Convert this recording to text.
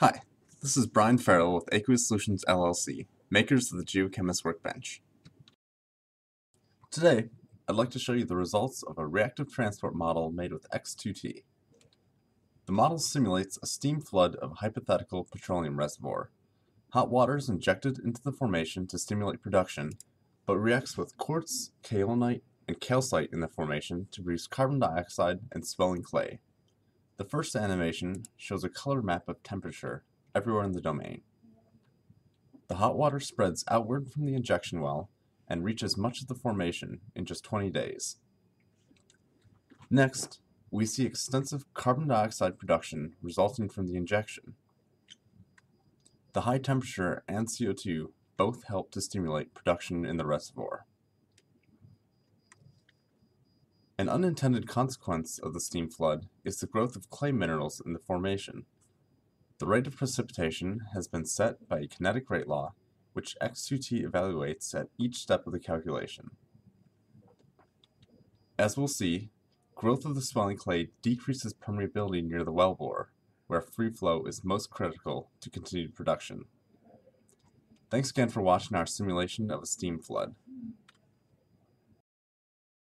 Hi, this is Brian Farrell with Aqueous Solutions LLC, makers of the Geochemist Workbench. Today, I'd like to show you the results of a reactive transport model made with X2T. The model simulates a steam flood of a hypothetical petroleum reservoir. Hot water is injected into the formation to stimulate production, but reacts with quartz, kaolinite, and calcite in the formation to produce carbon dioxide and swelling clay. The first animation shows a color map of temperature everywhere in the domain. The hot water spreads outward from the injection well and reaches much of the formation in just 20 days. Next, we see extensive carbon dioxide production resulting from the injection. The high temperature and CO2 both help to stimulate production in the reservoir. An unintended consequence of the steam flood is the growth of clay minerals in the formation. The rate of precipitation has been set by a kinetic rate law, which X2T evaluates at each step of the calculation. As we'll see, growth of the swelling clay decreases permeability near the wellbore, where free flow is most critical to continued production. Thanks again for watching our simulation of a steam flood.